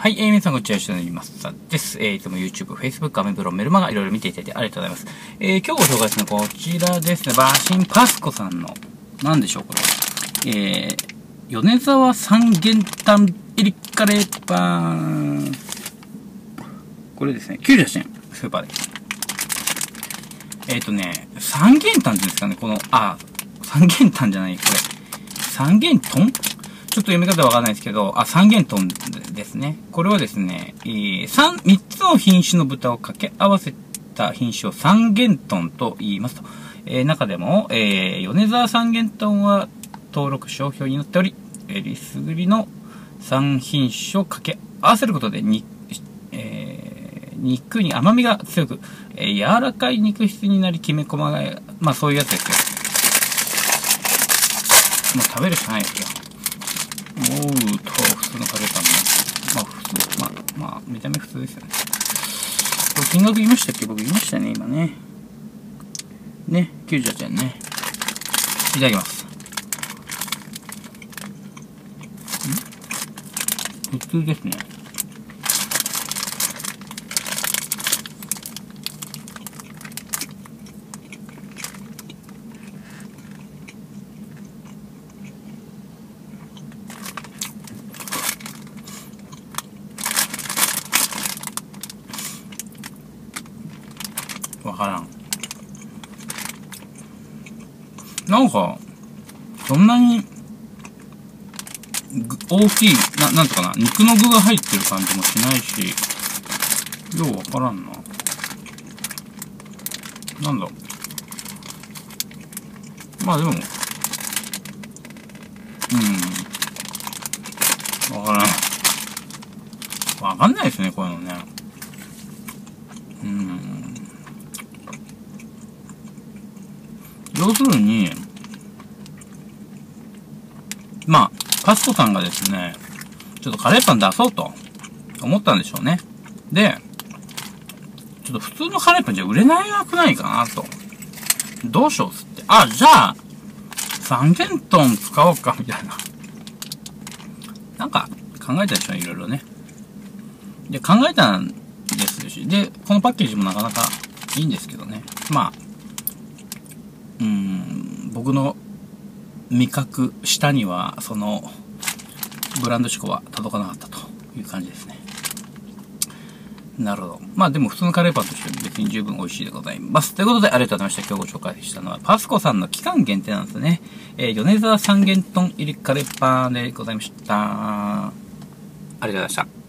はい、えー、皆さんこんにちは、吉野にますさです。えー、いつも YouTube、Facebook、アメブロ、メルマガいろいろ見ていただいてありがとうございます。えー、今日ご紹介するのはこちらですね、バーシンパスコさんの、なんでしょう、これ。えー、米沢三元旦エリカレーパン。これですね、98円、スーパーで。えっ、ー、とね、三元旦っていうんですかね、この、あ、三元旦じゃない、これ。三元トンちょっと読み方わかんないですけど、あ、三元豚ですね。これはですね、えー、三、三つの品種の豚を掛け合わせた品種を三元豚と言いますと。えー、中でも、えー、米沢三元豚は登録商標になっており、えー、リスグリの三品種を掛け合わせることで、に、えー、肉に甘みが強く、えー、柔らかい肉質になり、きめ細が、まあそういうやつですよ。もう食べるしかないですよ。おうと、普通のカレーパン。まあ普通、まあ、まあ、見た目普通ですよね。これ金額言いましたっけ？僕言いましたね、今ね。ね、98円ね。いただきます。ん？普通ですね。わからん。なんか、そんなに、大きい、な、なんとかな、肉の具が入ってる感じもしないし、ようわからんな。なんだまあでも、うん。わからん。わかんないですね、こういうのね。うん。要するに、まあ、パスコさんがですね、ちょっとカレーパン出そうと思ったんでしょうね。で、ちょっと普通のカレーパンじゃ売れないわくないかなと。どうしようっつって。あ、じゃあ、三元トン使おうか、みたいな。なんか、考えたでしょ、いろいろね。で、考えたんですし。で、このパッケージもなかなかいいんですけどね。まあ、うん僕の味覚下にはそのブランド志向は届かなかったという感じですねなるほど。まあでも普通のカレーパンとして別に十分美味しいでございます。ということでありがとうございました。今日ご紹介したのはパスコさんの期間限定なんですね。えー、米沢三元豚入りカレーパンでございました。ありがとうございました。